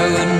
I would